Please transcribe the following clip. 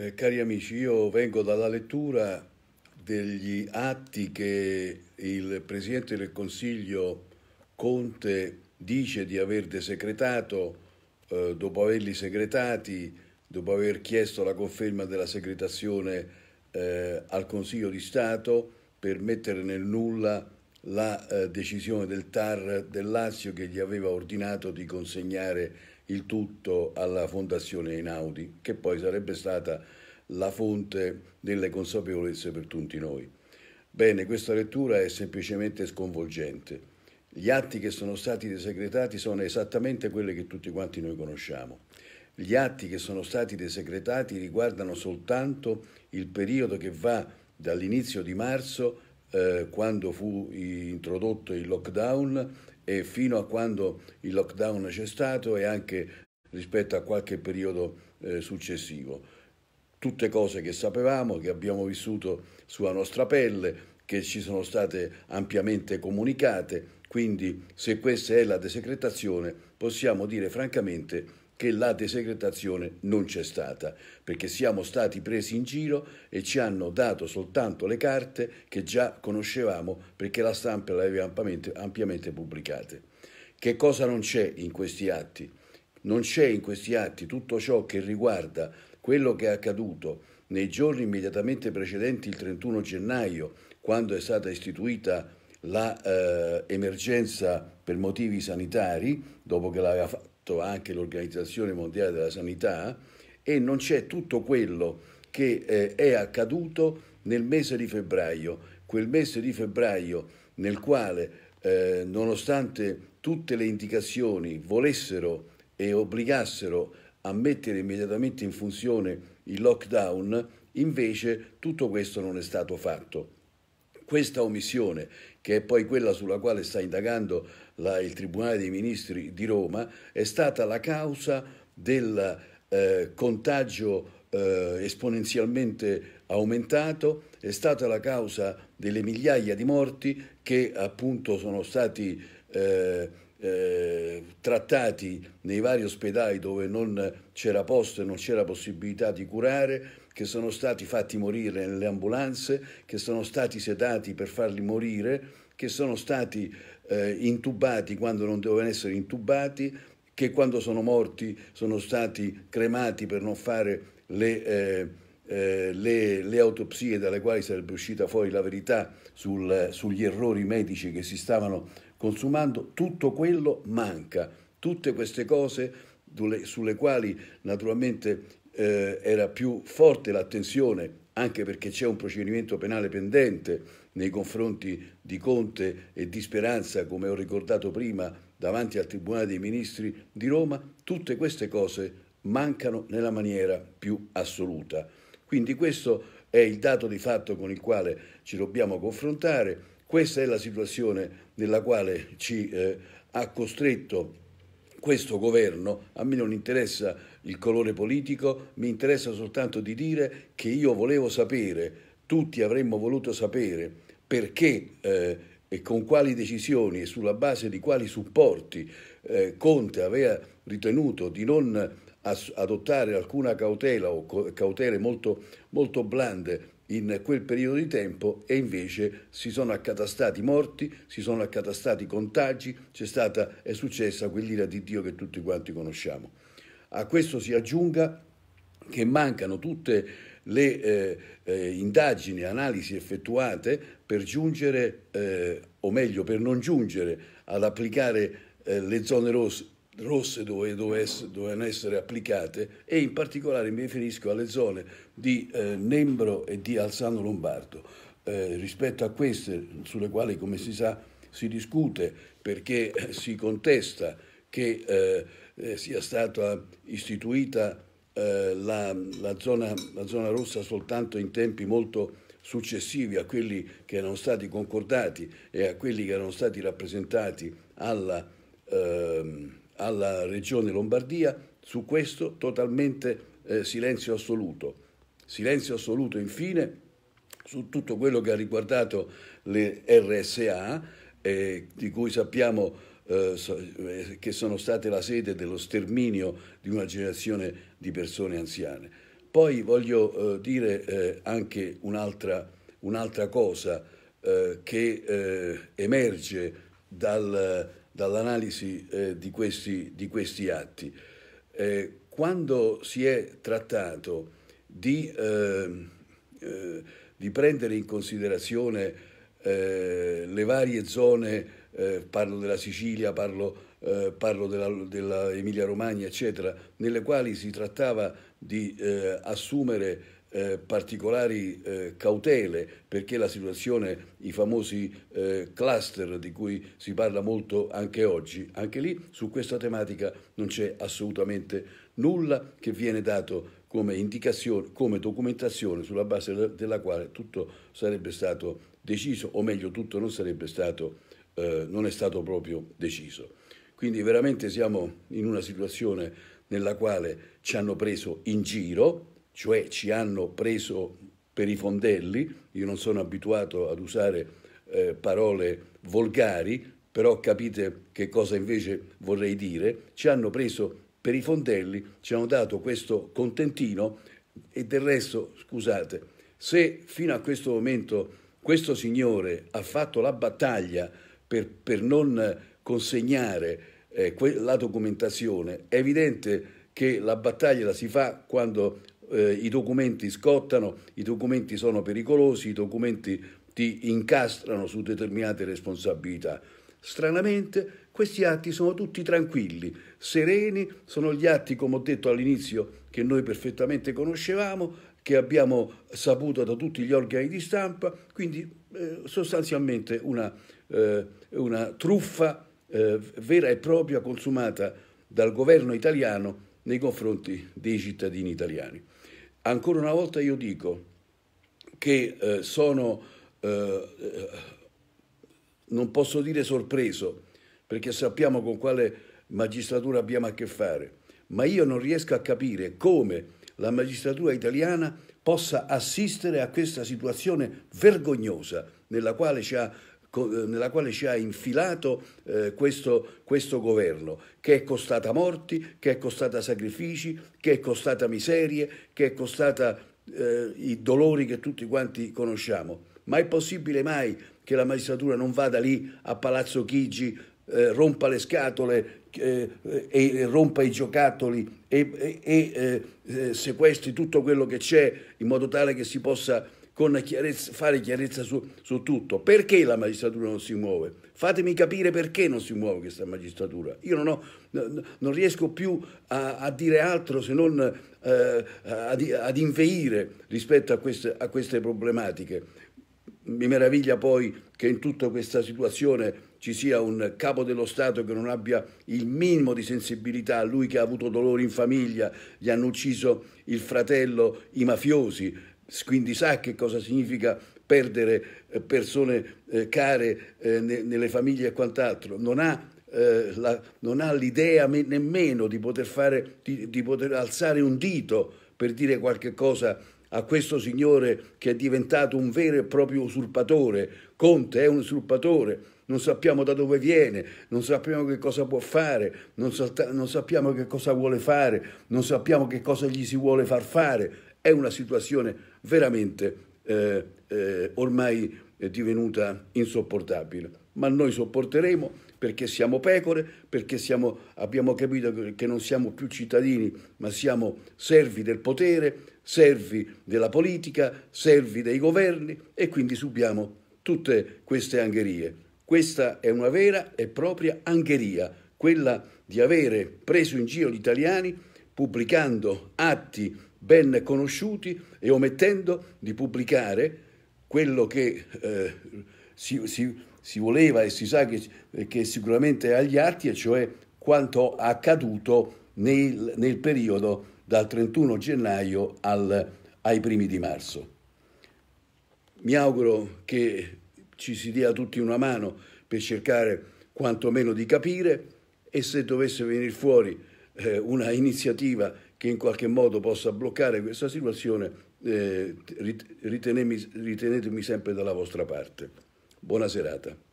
Eh, cari amici, io vengo dalla lettura degli atti che il Presidente del Consiglio Conte dice di aver desecretato eh, dopo averli segretati, dopo aver chiesto la conferma della segretazione eh, al Consiglio di Stato per mettere nel nulla la eh, decisione del TAR del Lazio che gli aveva ordinato di consegnare il tutto alla Fondazione Einaudi, che poi sarebbe stata la fonte delle consapevolezze per tutti noi. Bene, questa lettura è semplicemente sconvolgente. Gli atti che sono stati desecretati sono esattamente quelli che tutti quanti noi conosciamo. Gli atti che sono stati desecretati riguardano soltanto il periodo che va dall'inizio di marzo, eh, quando fu introdotto il lockdown, e fino a quando il lockdown c'è stato e anche rispetto a qualche periodo eh, successivo. Tutte cose che sapevamo, che abbiamo vissuto sulla nostra pelle, che ci sono state ampiamente comunicate, quindi se questa è la desecretazione possiamo dire francamente che la desecretazione non c'è stata, perché siamo stati presi in giro e ci hanno dato soltanto le carte che già conoscevamo perché la stampa le aveva ampiamente, ampiamente pubblicate. Che cosa non c'è in questi atti? Non c'è in questi atti tutto ciò che riguarda quello che è accaduto nei giorni immediatamente precedenti il 31 gennaio, quando è stata istituita l'emergenza eh, per motivi sanitari, dopo che l'aveva fatto anche l'Organizzazione Mondiale della Sanità, e non c'è tutto quello che eh, è accaduto nel mese di febbraio, quel mese di febbraio nel quale, eh, nonostante tutte le indicazioni volessero e obbligassero a mettere immediatamente in funzione il lockdown, invece tutto questo non è stato fatto. Questa omissione, che è poi quella sulla quale sta indagando la, il Tribunale dei Ministri di Roma, è stata la causa del eh, contagio eh, esponenzialmente aumentato, è stata la causa delle migliaia di morti che appunto sono stati eh, eh, trattati nei vari ospedali dove non c'era posto e non c'era possibilità di curare, che sono stati fatti morire nelle ambulanze, che sono stati sedati per farli morire, che sono stati eh, intubati quando non dovevano essere intubati, che quando sono morti sono stati cremati per non fare le, eh, eh, le, le autopsie dalle quali sarebbe uscita fuori la verità sul, sugli errori medici che si stavano consumando, tutto quello manca. Tutte queste cose sulle quali naturalmente eh, era più forte l'attenzione, anche perché c'è un procedimento penale pendente nei confronti di Conte e di Speranza, come ho ricordato prima, davanti al Tribunale dei Ministri di Roma, tutte queste cose mancano nella maniera più assoluta. Quindi questo è il dato di fatto con il quale ci dobbiamo confrontare, questa è la situazione nella quale ci eh, ha costretto questo governo, a me non interessa il colore politico, mi interessa soltanto di dire che io volevo sapere, tutti avremmo voluto sapere perché eh, e con quali decisioni e sulla base di quali supporti eh, Conte aveva ritenuto di non adottare alcuna cautela o cautele molto, molto blande in quel periodo di tempo e invece si sono accatastati morti, si sono accatastati contagi, stata, è successa quell'ira di Dio che tutti quanti conosciamo. A questo si aggiunga che mancano tutte le eh, eh, indagini, analisi effettuate per giungere, eh, o meglio per non giungere ad applicare eh, le zone rosse, rosse dove dovevano essere applicate e in particolare mi riferisco alle zone di eh, Nembro e di Alzano Lombardo. Eh, rispetto a queste, sulle quali come si sa si discute perché si contesta che eh, eh sia stata istituita eh, la, la, zona, la zona rossa soltanto in tempi molto successivi a quelli che erano stati concordati e a quelli che erano stati rappresentati alla ehm, alla regione Lombardia, su questo totalmente eh, silenzio assoluto. Silenzio assoluto infine su tutto quello che ha riguardato le RSA, eh, di cui sappiamo eh, eh, che sono state la sede dello sterminio di una generazione di persone anziane. Poi voglio eh, dire eh, anche un'altra, un'altra cosa che emerge dal, dall'analisi eh, di questi, di, questi, atti. Eh, quando si è trattato di, di prendere in considerazione le varie zone, parlo della Sicilia, parlo eh, parlo della, della Romagna, eccetera, nelle quali si trattava di eh, assumere eh, particolari eh, cautele perché la situazione, i famosi eh, cluster di cui si parla molto anche oggi, anche lì su questa tematica non c'è assolutamente nulla che viene dato come indicazione, come documentazione sulla base della quale tutto sarebbe stato deciso, o meglio tutto non sarebbe stato, eh, non è stato proprio deciso. Quindi veramente siamo in una situazione nella quale ci hanno preso in giro, cioè ci hanno preso per i fondelli, io non sono abituato ad usare eh, parole volgari, però capite che cosa invece vorrei dire, ci hanno preso per i fondelli, ci hanno dato questo contentino e del resto, scusate, se fino a questo momento questo signore ha fatto la battaglia per, per non consegnare eh, la documentazione, è evidente che la battaglia la si fa quando eh, i documenti scottano, i documenti sono pericolosi, i documenti ti incastrano su determinate responsabilità. Stranamente questi atti sono tutti tranquilli, sereni, sono gli atti, come ho detto all'inizio, che noi perfettamente conoscevamo, che abbiamo saputo da tutti gli organi di stampa, quindi eh, sostanzialmente una, eh, una truffa eh, vera e propria consumata dal governo italiano nei confronti dei cittadini italiani. Ancora una volta io dico che eh, sono, eh, eh non posso dire sorpreso, perché sappiamo con quale magistratura abbiamo a che fare, ma io non riesco a capire come la magistratura italiana possa assistere a questa situazione vergognosa nella quale ci ha nella quale ci ha infilato eh, questo, questo, governo, che è costata morti, che è costata sacrifici, che è costata miserie, che è costata eh, i dolori che tutti quanti conosciamo. Ma è possibile mai che la magistratura non vada lì a Palazzo Chigi, eh, rompa le scatole eh, e rompa i giocattoli e, e eh, sequestri tutto quello che c'è in modo tale che si possa chiarezza, fare chiarezza su, su, tutto. Perché la magistratura non si muove? Fatemi capire perché non si muove questa magistratura. Io non, ho, non riesco più a, a, dire altro se non eh, ad, ad, inveire rispetto a queste, a queste problematiche. Mi meraviglia poi che in tutta questa situazione ci sia un capo dello Stato che non abbia il minimo di sensibilità, lui che ha avuto dolori in famiglia, gli hanno ucciso il fratello, i mafiosi, quindi sa che cosa significa perdere eh, persone eh, care eh, nelle famiglie e quant'altro, non ha, la, non ha l'idea nemmeno di poter, fare, di, di poter alzare un dito per dire qualche cosa a questo signore che è diventato un vero e proprio usurpatore. Conte è un usurpatore, non sappiamo da dove viene, non sappiamo che cosa può fare, non, sa non sappiamo che cosa vuole fare, non sappiamo che cosa gli si vuole far fare. È una situazione veramente eh, eh, ormai divenuta insopportabile. Ma noi sopporteremo perché siamo pecore, perché siamo, abbiamo capito che non siamo più cittadini, ma siamo servi del potere, servi della politica, servi dei governi e quindi subiamo tutte queste angherie. Questa è una vera e propria angheria, quella di avere preso in giro gli italiani pubblicando atti ben conosciuti e omettendo di pubblicare quello che eh, si, si, si, voleva e si sa che, che, sicuramente è agli atti, e cioè quanto accaduto nel, nel periodo dal 31 gennaio al, ai primi di marzo. Mi auguro che ci si dia tutti una mano per cercare quantomeno di capire e se dovesse venire fuori eh, una iniziativa che in qualche modo possa bloccare questa situazione, eh, ritenetemi sempre dalla vostra parte. Buona serata.